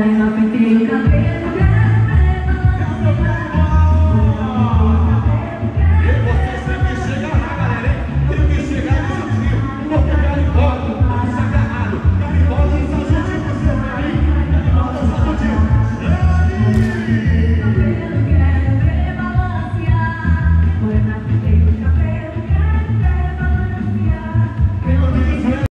Pues a pedir